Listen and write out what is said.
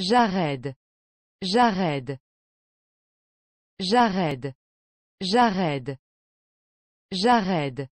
Jared. Jared. Jared. Jared. Jared.